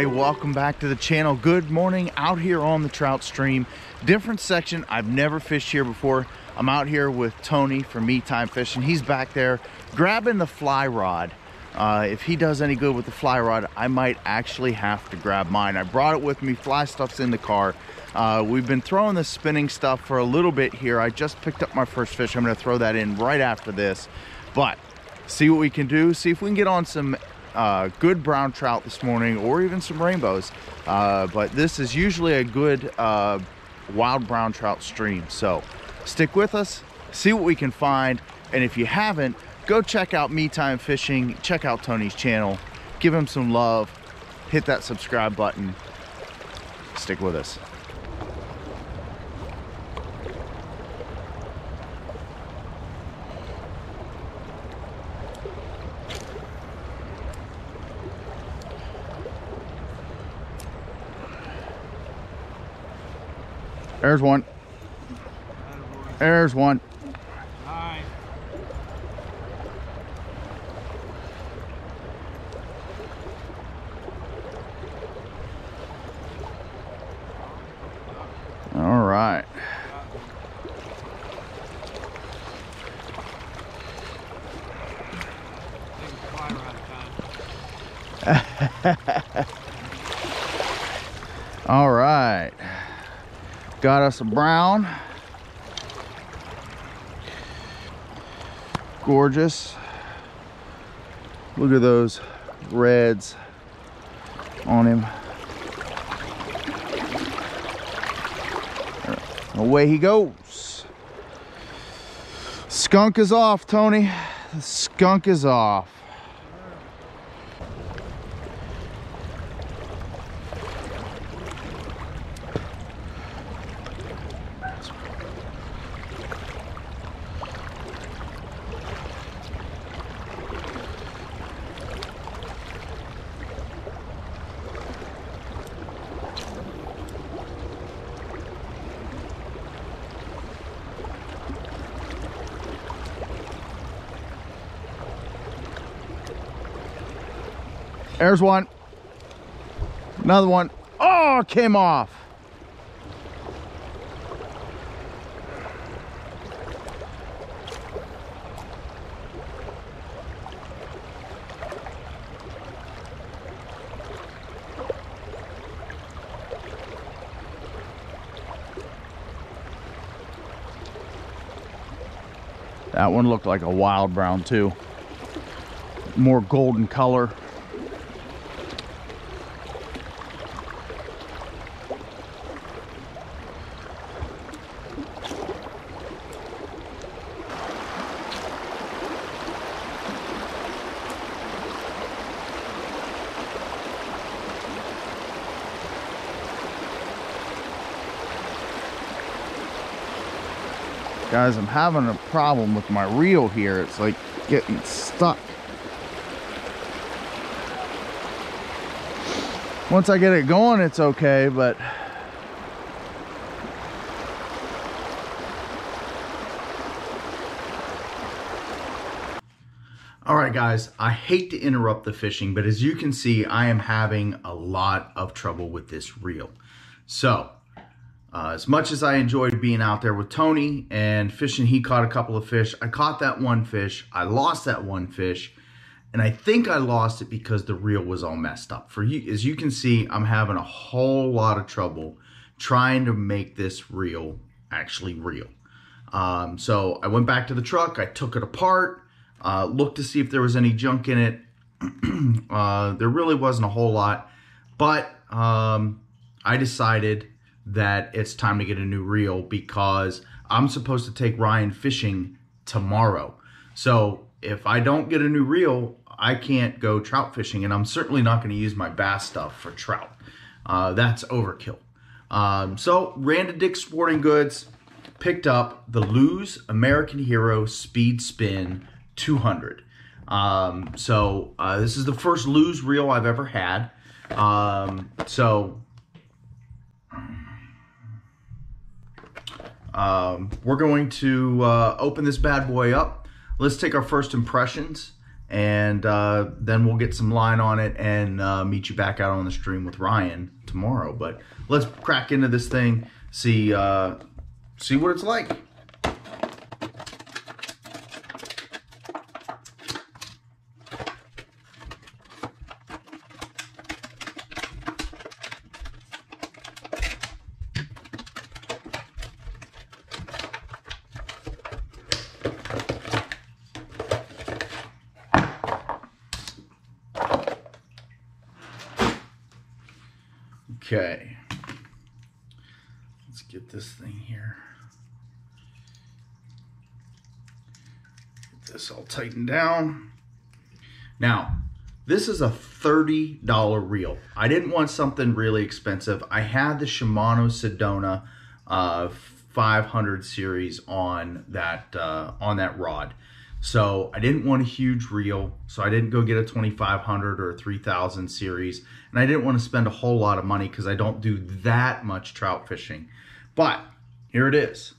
Everybody, welcome back to the channel. Good morning out here on the trout stream. Different section, I've never fished here before. I'm out here with Tony from Me Time Fishing. He's back there grabbing the fly rod. Uh, if he does any good with the fly rod, I might actually have to grab mine. I brought it with me, fly stuff's in the car. Uh, we've been throwing the spinning stuff for a little bit here. I just picked up my first fish. I'm gonna throw that in right after this. But see what we can do, see if we can get on some uh, good brown trout this morning or even some rainbows. Uh, but this is usually a good uh, wild brown trout stream. So stick with us, see what we can find. And if you haven't, go check out Me Time Fishing, check out Tony's channel, give him some love, hit that subscribe button. Stick with us. There's one. There's one. Hi. All right. Take a fly rod time. All right. Got us a brown. Gorgeous. Look at those reds on him. Away he goes. Skunk is off, Tony. Skunk is off. There's one. Another one. Oh, came off. That one looked like a wild brown too. More golden color. Guys, I'm having a problem with my reel here. It's like getting stuck. Once I get it going, it's okay, but All right, guys, I hate to interrupt the fishing, but as you can see, I am having a lot of trouble with this reel. So, uh, as much as I enjoyed being out there with Tony and fishing, he caught a couple of fish. I caught that one fish. I lost that one fish. And I think I lost it because the reel was all messed up. For you, As you can see, I'm having a whole lot of trouble trying to make this reel actually real. Um, so I went back to the truck. I took it apart, uh, looked to see if there was any junk in it. uh, there really wasn't a whole lot. But um, I decided that it's time to get a new reel because I'm supposed to take Ryan fishing tomorrow. So if I don't get a new reel, I can't go trout fishing, and I'm certainly not going to use my bass stuff for trout. Uh, that's overkill. Um, so ran to Dick's Sporting Goods, picked up the Lew's American Hero Speed Spin 200. Um, so uh, this is the first Lew's reel I've ever had. Um, so Um, we're going to uh, open this bad boy up. Let's take our first impressions and uh, then we'll get some line on it and uh, meet you back out on the stream with Ryan tomorrow. But let's crack into this thing, see uh, see what it's like. Okay. Let's get this thing here. Get this all tightened down. Now, this is a $30 reel. I didn't want something really expensive. I had the Shimano Sedona uh, 500 series on that uh, on that rod. So I didn't want a huge reel, so I didn't go get a 2500 or a 3000 series, and I didn't want to spend a whole lot of money because I don't do that much trout fishing. But here it is.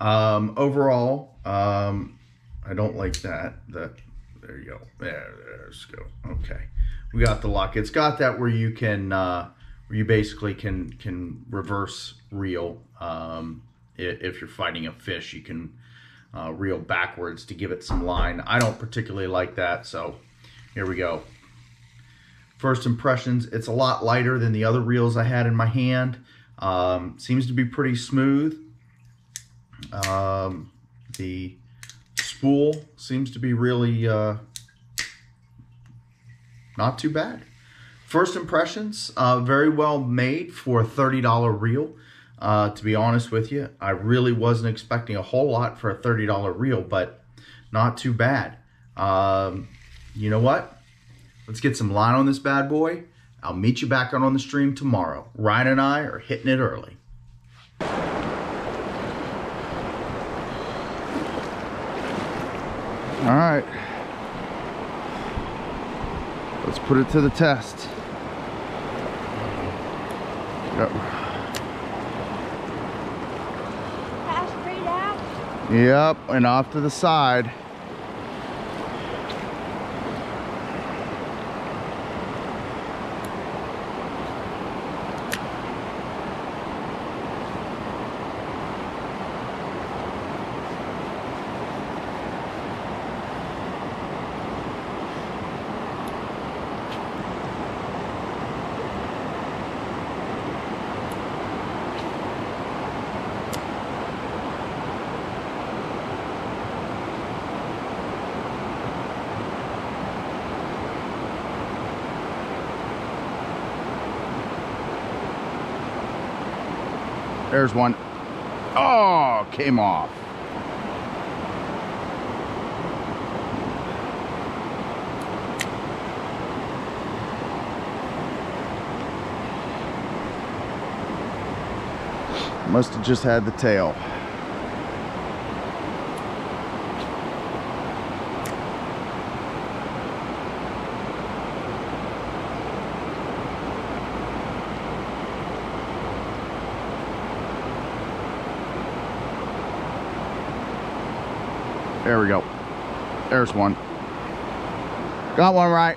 Um, overall, um, I don't like that. That there you go. There, there's go. Okay, we got the lock. It's got that where you can uh, where you basically can can reverse reel. Um, if you're fighting a fish, you can uh, reel backwards to give it some line. I don't particularly like that, so here we go. First impressions, it's a lot lighter than the other reels I had in my hand. Um, seems to be pretty smooth. Um, the spool seems to be really uh, not too bad. First impressions, uh, very well made for a $30 reel. Uh, to be honest with you, I really wasn't expecting a whole lot for a $30 reel, but not too bad. Um, you know what? Let's get some line on this bad boy. I'll meet you back out on the stream tomorrow. Ryan and I are hitting it early. All right. Let's put it to the test. Yep. Yep, and off to the side. There's one. Oh, came off. Must have just had the tail. There we go. There's one. Got one right.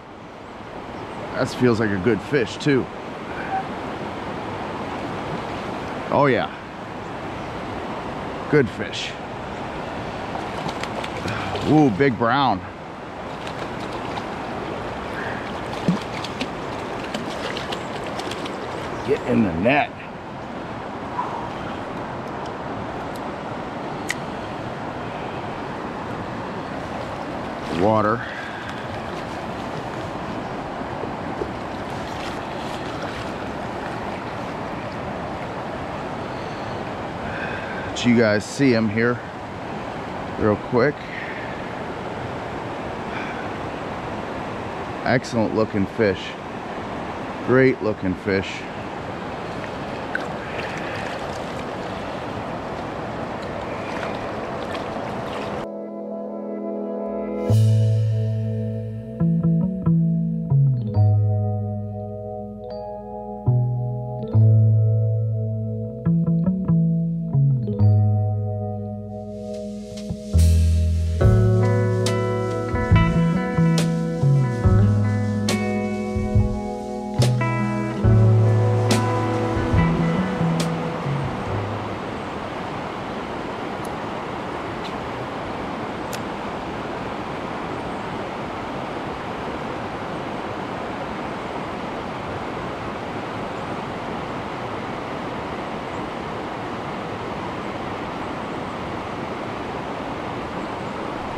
That feels like a good fish too. Oh yeah. Good fish. Ooh, big brown. Get in the net. Water. Let you guys see him here real quick. Excellent looking fish. Great looking fish.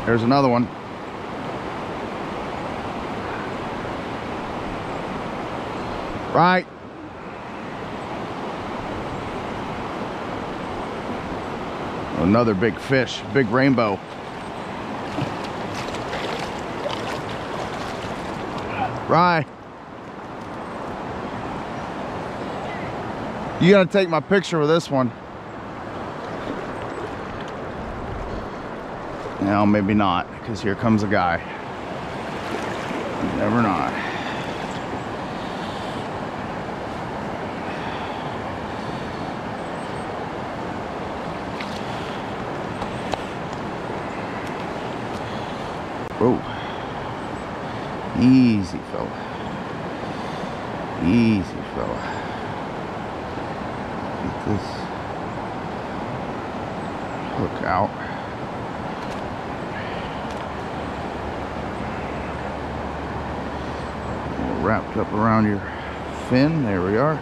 There's another one. Right. Another big fish, big rainbow. Right. You gotta take my picture with this one. Now, maybe not, because here comes a guy. Never know. Whoa. Easy, fella. Easy, fella. Get this hook out. All wrapped up around your fin. There we are.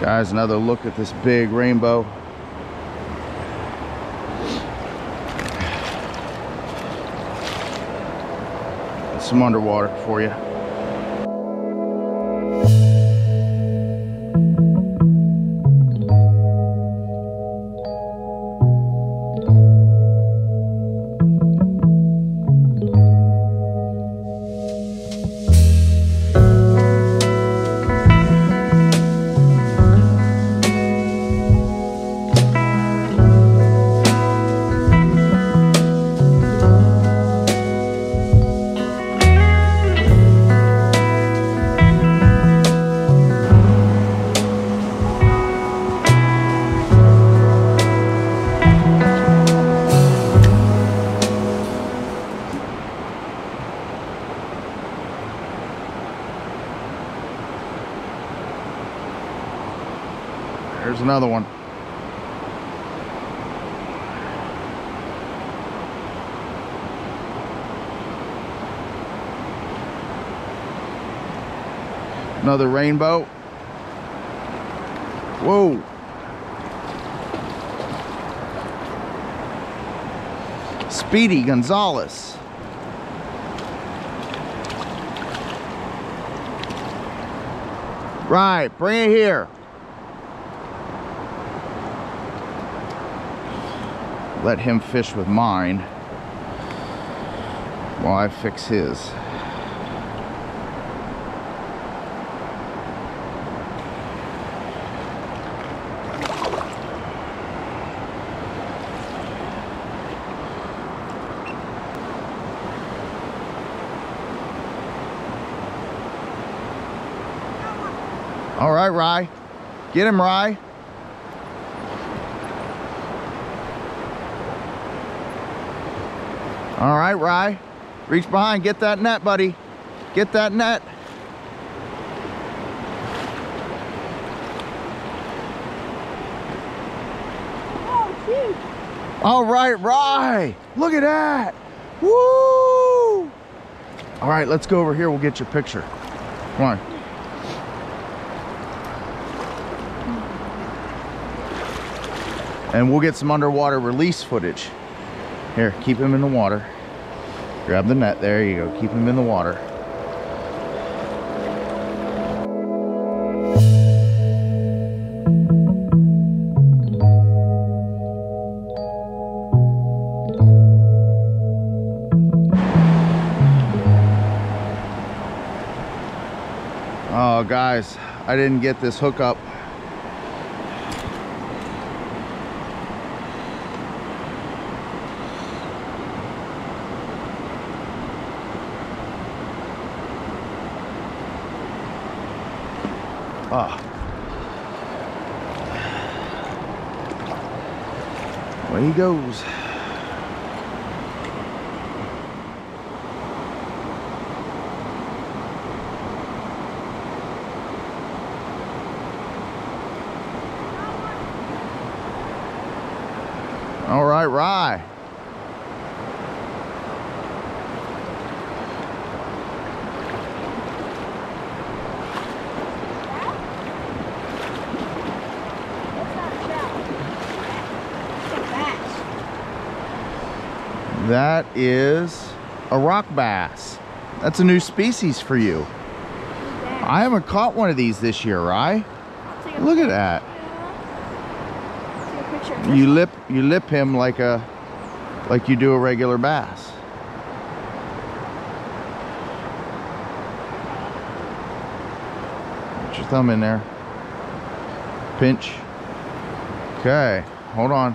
Guys, another look at this big rainbow. Some underwater for you. Another rainbow. Whoa. Speedy Gonzalez. Right, bring it here. Let him fish with mine while I fix his. All right, Rye. Get him, Rye. All right, Rye. Reach behind, get that net, buddy. Get that net. Oh. All right, Rye. Look at that. Woo! All right, let's go over here. We'll get your picture. Come on. And we'll get some underwater release footage. Here, keep him in the water. Grab the net. There you go. Keep him in the water. Oh, guys, I didn't get this hook Ah. Away he goes. All right, Rye. That is a rock bass. That's a new species for you. I haven't caught one of these this year, right? Look at that. Take a picture of this You lip you lip him like a like you do a regular bass. Put your thumb in there. Pinch. Okay, hold on.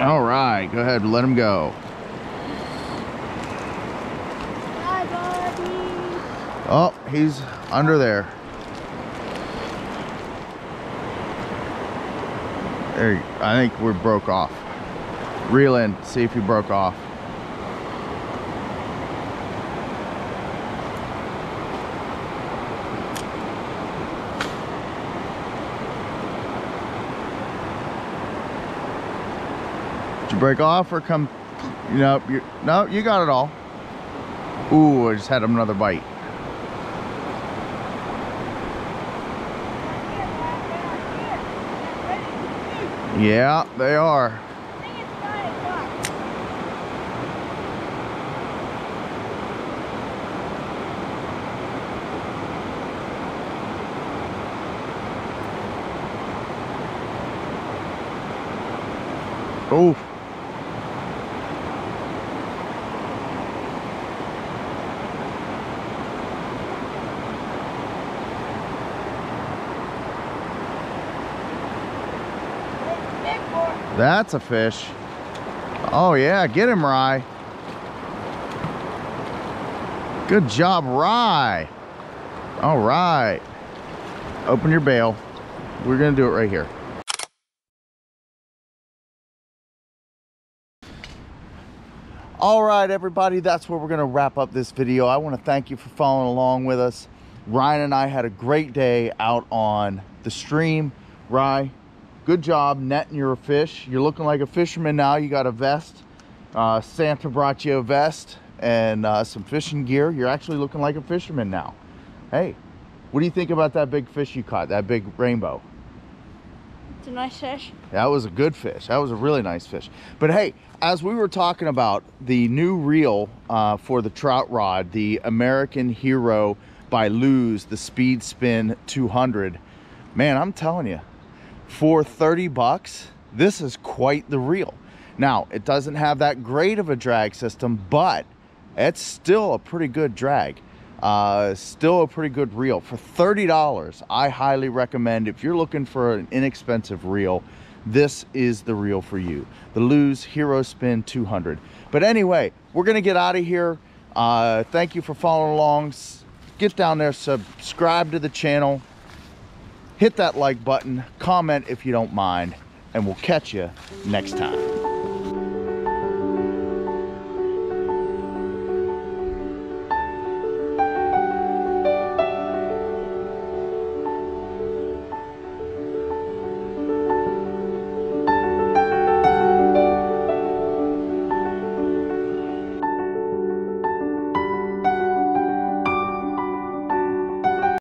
All right, go ahead, let him go. Hi, buddy. Oh, he's under there. There, I think we broke off. Reel in, see if he broke off. Did you break off or come? You no, you got it all. Ooh, I just had another bite. Yeah, they are. Oof. That's a fish. Oh yeah, get him, Rye. Good job, Rye. All right. Open your bail. We're gonna do it right here. All right, everybody, that's where we're gonna wrap up this video. I wanna thank you for following along with us. Ryan and I had a great day out on the stream. Rye, good job netting your fish. You're looking like a fisherman now. You got a vest. Uh, Santa brought you a vest and uh, some fishing gear. You're actually looking like a fisherman now. Hey, what do you think about that big fish you caught, that big rainbow? It's a nice fish. That was a good fish. That was a really nice fish. But hey, as we were talking about the new reel uh, for the trout rod, the American Hero by Lew's, the Speed Spin 200, man, I'm telling you, for 30 bucks, this is quite the reel. Now, it doesn't have that great of a drag system, but it's still a pretty good drag. Uh, still a pretty good reel. For $30, I highly recommend if you're looking for an inexpensive reel, this is the reel for you. The Lew's Hero Spin 200. But anyway, we're going to get out of here. Uh, thank you for following along. Get down there, subscribe to the channel, hit that like button, comment if you don't mind, and we'll catch you next time.